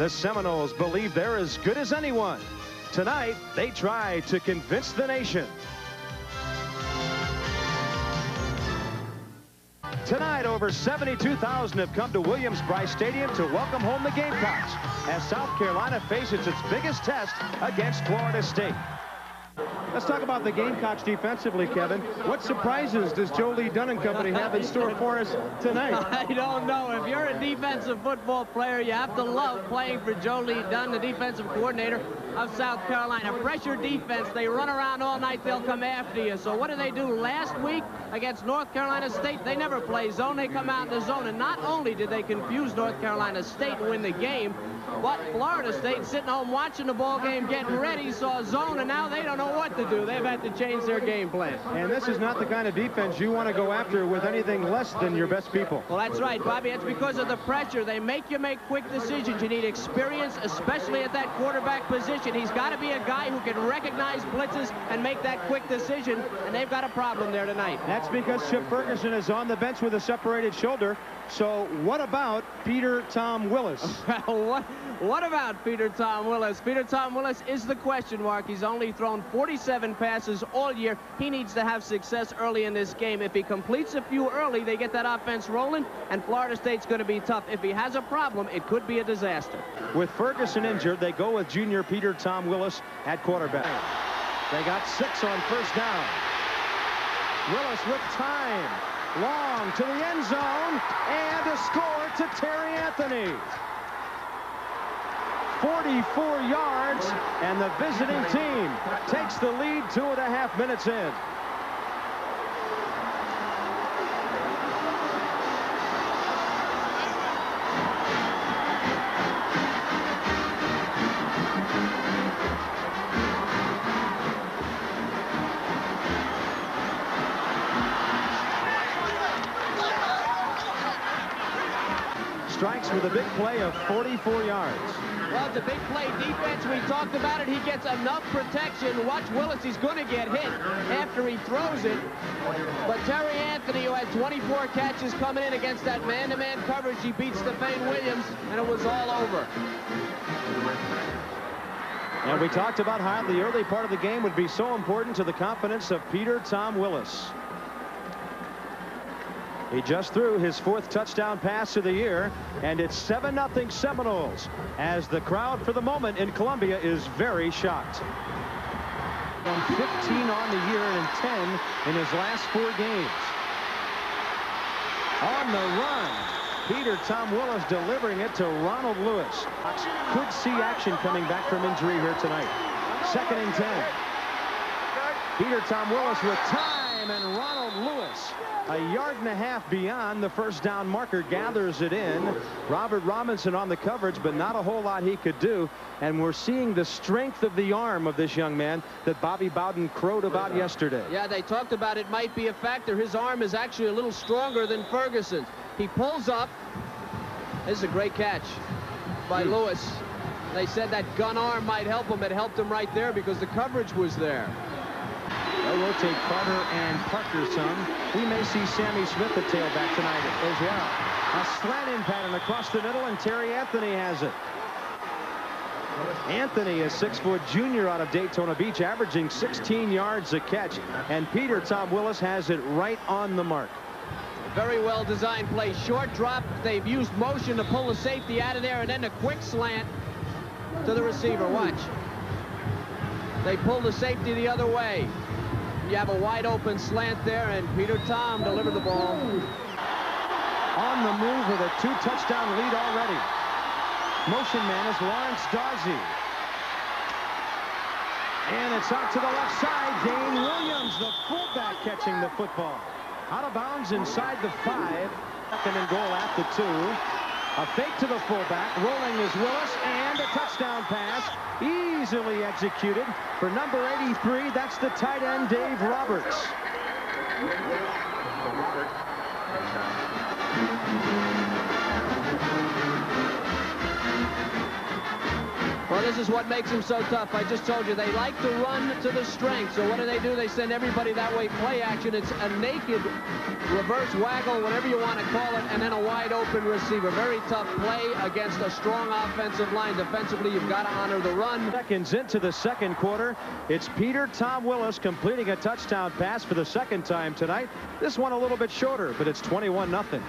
The Seminoles believe they're as good as anyone. Tonight, they try to convince the nation. Tonight, over 72,000 have come to Williams-Brice Stadium to welcome home the Gamecocks as South Carolina faces its biggest test against Florida State. Let's talk about the Gamecocks defensively, Kevin. What surprises does Joe Lee Dunn and company have in store for us tonight? I don't know. If you're a defensive football player, you have to love playing for Joe Lee Dunn, the defensive coordinator of South Carolina. Pressure defense. They run around all night. They'll come after you. So what did they do last week against North Carolina State? They never play zone. They come out in the zone. And not only did they confuse North Carolina State and win the game, but Florida State sitting home watching the ball game, getting ready, saw a zone, and now they don't know what to do. They've had to change their game plan. And this is not the kind of defense you want to go after with anything less than your best people. Well, that's right, Bobby. It's because of the pressure. They make you make quick decisions. You need experience, especially at that quarterback position. He's got to be a guy who can recognize blitzes and make that quick decision, and they've got a problem there tonight. That's because Chip Ferguson is on the bench with a separated shoulder. So what about Peter Tom Willis? what, what about Peter Tom Willis? Peter Tom Willis is the question mark. He's only thrown 47 passes all year. He needs to have success early in this game. If he completes a few early, they get that offense rolling, and Florida State's going to be tough. If he has a problem, it could be a disaster. With Ferguson injured, they go with junior Peter Tom Willis at quarterback. They got six on first down. Willis with time. Long to the end zone. And a score to Terry Anthony. 44 yards, and the visiting team takes the lead two and a half minutes in. Strikes with a big play of 44 yards. Well, it's a big play defense. We talked about it. He gets enough protection. Watch Willis. He's going to get hit after he throws it. But Terry Anthony, who had 24 catches coming in against that man-to-man -man coverage, he beats Stephen Williams, and it was all over. And we talked about how the early part of the game would be so important to the confidence of Peter Tom Willis. He just threw his fourth touchdown pass of the year, and it's 7-0 Seminoles as the crowd for the moment in Columbia is very shocked. And 15 on the year and 10 in his last four games. On the run, Peter Tom Willis delivering it to Ronald Lewis. Could see action coming back from injury here tonight. Second and 10. Peter Tom Willis with time, and Ronald Lewis a yard and a half beyond the first down marker gathers it in. Robert Robinson on the coverage but not a whole lot he could do. And we're seeing the strength of the arm of this young man that Bobby Bowden crowed about yesterday. Yeah they talked about it might be a factor. His arm is actually a little stronger than Ferguson's. He pulls up. This is a great catch by Lewis. They said that gun arm might help him. It helped him right there because the coverage was there They'll rotate Carter and Parker some. We may see Sammy Smith at tailback tonight as well. A slant in pattern across the middle, and Terry Anthony has it. Anthony is six-foot junior out of Daytona Beach, averaging 16 yards a catch. And Peter Tom Willis has it right on the mark. Very well designed play. Short drop. They've used motion to pull the safety out of there, and then a quick slant to the receiver. Watch. They pull the safety the other way. You have a wide open slant there, and Peter Tom delivered the ball. On the move with a two touchdown lead already. Motion man is Lawrence Dawsey. And it's out to the left side. Dayne Williams, the fullback, catching the football. Out of bounds inside the five. Second and goal at the two. A fake to the fullback. Rolling is Willis. And a touchdown pass. Easily executed for number 83. That's the tight end, Dave Roberts. Well, this is what makes them so tough. I just told you, they like to run to the strength. So what do they do? They send everybody that way, play action. It's a naked reverse waggle, whatever you want to call it, and then a wide open receiver. Very tough play against a strong offensive line. Defensively, you've got to honor the run. Seconds into the second quarter, it's Peter Tom Willis completing a touchdown pass for the second time tonight. This one a little bit shorter, but it's 21 nothing.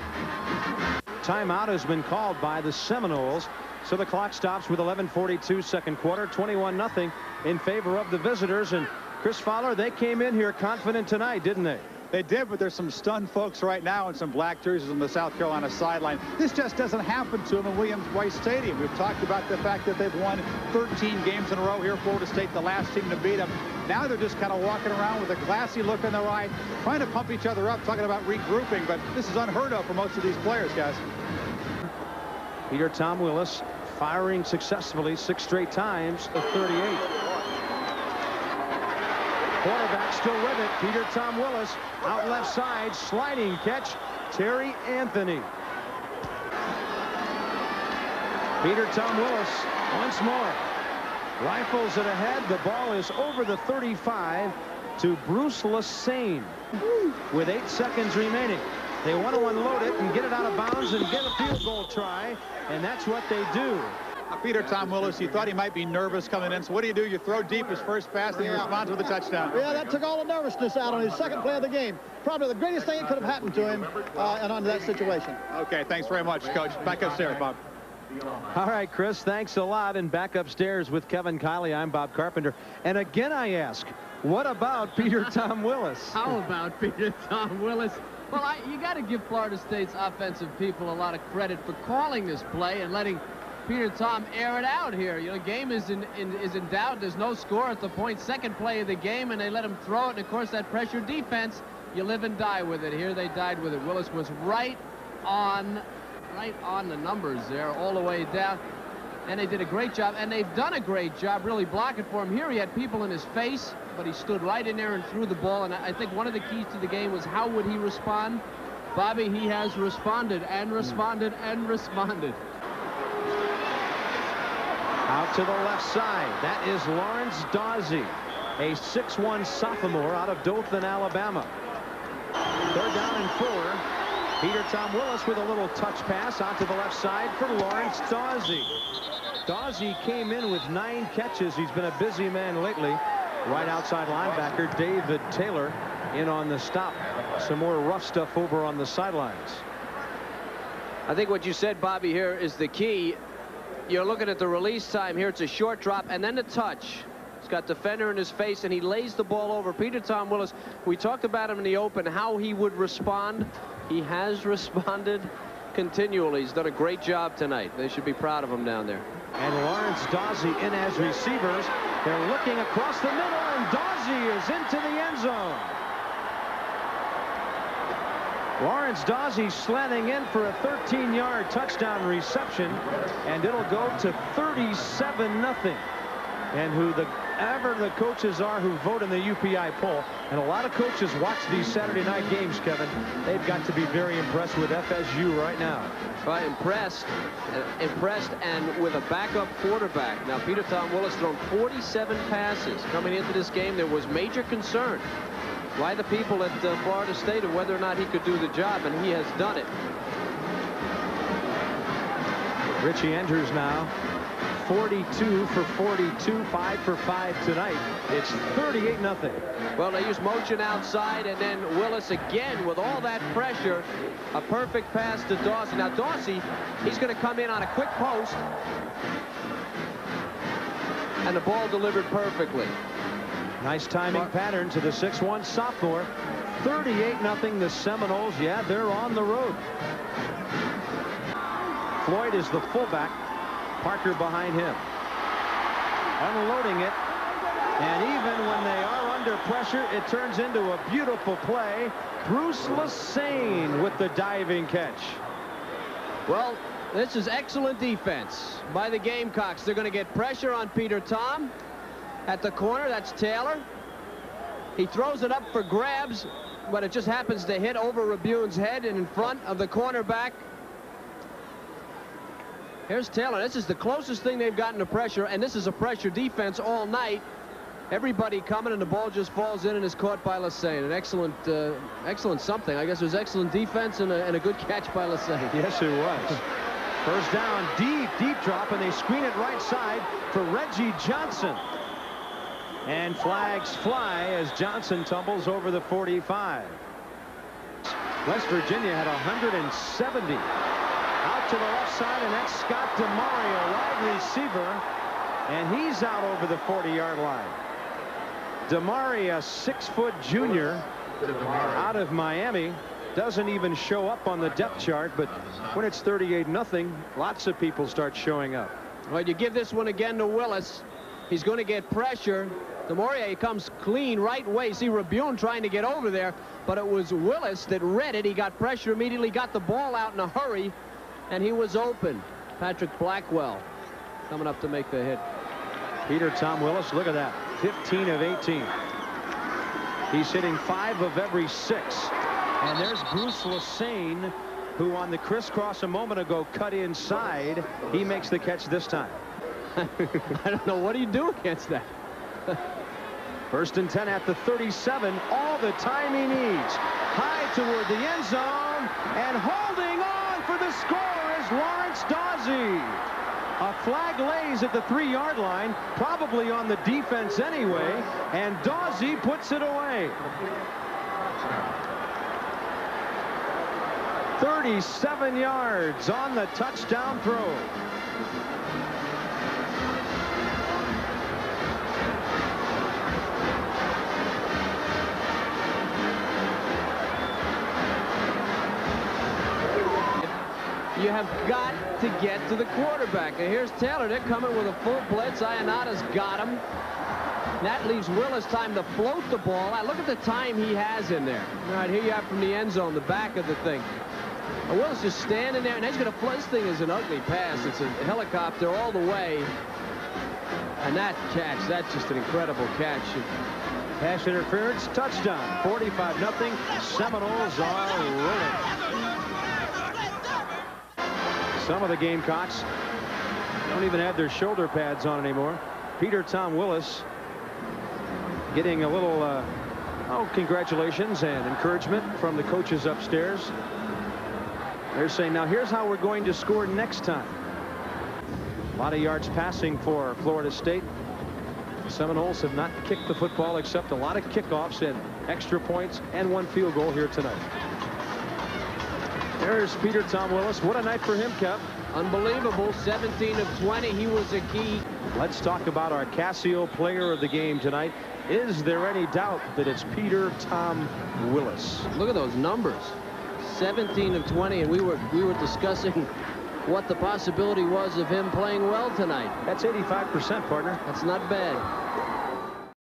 Timeout has been called by the Seminoles. So the clock stops with 11:42 second quarter, 21 nothing in favor of the visitors. And Chris Fowler, they came in here confident tonight, didn't they? They did, but there's some stunned folks right now in some black jerseys on the South Carolina sideline. This just doesn't happen to them in Williams-Brice Stadium. We've talked about the fact that they've won 13 games in a row here. Florida State, the last team to beat them. Now they're just kind of walking around with a glassy look in their eye, trying to pump each other up, talking about regrouping, but this is unheard of for most of these players, guys. Peter Tom Willis firing successfully six straight times, the 38. Quarterback still with it. Peter Tom Willis out left side, sliding catch. Terry Anthony. Peter Tom Willis once more. Rifles it ahead. The ball is over the 35 to Bruce LaSane with eight seconds remaining. They want to unload it and get it out of bounds and get a field goal try, and that's what they do. Peter Tom Willis, you thought he might be nervous coming in. So what do you do? You throw deep his first pass and he responds with a touchdown. Yeah, that took all the nervousness out on his second play of the game. Probably the greatest thing that could have happened to him uh, and under that situation. Okay, thanks very much, Coach. Back upstairs, Bob. All right, Chris, thanks a lot. And back upstairs with Kevin Kiley, I'm Bob Carpenter. And again, I ask, what about Peter Tom Willis? How about Peter Tom Willis? Well, I, you got to give Florida State's offensive people a lot of credit for calling this play and letting Peter Tom air it out here. You know, game is in, in, is in doubt. There's no score at the point. Second play of the game, and they let him throw it. And, of course, that pressure defense, you live and die with it. Here they died with it. Willis was right on, right on the numbers there all the way down. And they did a great job, and they've done a great job really blocking for him. Here he had people in his face, but he stood right in there and threw the ball. And I think one of the keys to the game was how would he respond? Bobby, he has responded and responded and responded. Out to the left side. That is Lawrence Dawsey, a 6'1 sophomore out of Dothan, Alabama. Third down and four. Peter Tom Willis with a little touch pass onto the left side for Lawrence Dawsey. Dawsey came in with nine catches. He's been a busy man lately. Right outside linebacker David Taylor in on the stop. Some more rough stuff over on the sidelines. I think what you said, Bobby, here is the key you're looking at the release time here. It's a short drop and then the touch. He's got defender in his face and he lays the ball over. Peter Tom Willis, we talked about him in the open, how he would respond. He has responded continually. He's done a great job tonight. They should be proud of him down there. And Lawrence Dawsey in as receivers. They're looking across the middle and Dawsey is into the end zone. Lawrence Dawsey slanting in for a 13-yard touchdown reception, and it'll go to 37-0. And who the ever the coaches are who vote in the UPI poll, and a lot of coaches watch these Saturday night games, Kevin. They've got to be very impressed with FSU right now. Right, impressed, uh, impressed, and with a backup quarterback. Now, Peter Tom Willis thrown 47 passes coming into this game. There was major concern by the people at uh, Florida State of whether or not he could do the job, and he has done it. Richie Andrews now 42 for 42 5 for 5 tonight it's 38 nothing well they use motion outside and then Willis again with all that pressure a perfect pass to Dawson now Dawsey he's going to come in on a quick post and the ball delivered perfectly Nice timing pattern to the 6-1 sophomore. 38 nothing. the Seminoles. Yeah, they're on the road. Floyd is the fullback. Parker behind him. Unloading it. And even when they are under pressure, it turns into a beautiful play. Bruce LaSane with the diving catch. Well, this is excellent defense by the Gamecocks. They're going to get pressure on Peter Tom at the corner. That's Taylor. He throws it up for grabs, but it just happens to hit over Rabun's head and in front of the cornerback. Here's Taylor. This is the closest thing they've gotten to pressure, and this is a pressure defense all night. Everybody coming, and the ball just falls in and is caught by LaSane. An excellent, uh, excellent something. I guess it was excellent defense and a, and a good catch by LaSane. Yes, it was. First down, deep, deep drop, and they screen it right side for Reggie Johnson. And flags fly as Johnson tumbles over the 45. West Virginia had 170. To the left side, and that's Scott DeMaria, wide receiver. And he's out over the 40-yard line. DeMaria, six-foot junior out of Miami. Doesn't even show up on the depth chart, but when it's 38 nothing, lots of people start showing up. Well, you give this one again to Willis. He's going to get pressure. DeMaria comes clean right way. See Rabune trying to get over there, but it was Willis that read it. He got pressure immediately, got the ball out in a hurry, and he was open. Patrick Blackwell coming up to make the hit. Peter Tom Willis, look at that. 15 of 18. He's hitting five of every six. And there's Bruce LaSane, who on the crisscross a moment ago cut inside. He makes the catch this time. I don't know. What do you do against that? First and 10 at the 37. All the time he needs. High toward the end zone. And holding on for the score Lawrence Dawsey. A flag lays at the three-yard line, probably on the defense anyway, and Dawsey puts it away. 37 yards on the touchdown throw. You have got to get to the quarterback. And here's Taylor. They're coming with a full blitz. Ioannata's got him. That leaves Willis time to float the ball. Now, look at the time he has in there. All right, here you have from the end zone, the back of the thing. And Willis just standing there, and he's going to float. This thing is an ugly pass. It's a helicopter all the way. And that catch, that's just an incredible catch. Pass interference, touchdown. 45-0. Seminoles are rolling. Some of the Gamecocks don't even have their shoulder pads on anymore. Peter Tom Willis getting a little uh, oh congratulations and encouragement from the coaches upstairs. They're saying now here's how we're going to score next time. A lot of yards passing for Florida State. The Seminoles have not kicked the football except a lot of kickoffs and extra points and one field goal here tonight. There's Peter Tom Willis. What a night for him, Kev. Unbelievable. 17 of 20. He was a key. Let's talk about our Casio player of the game tonight. Is there any doubt that it's Peter Tom Willis? Look at those numbers. 17 of 20, and we were we were discussing what the possibility was of him playing well tonight. That's 85%, partner. That's not bad.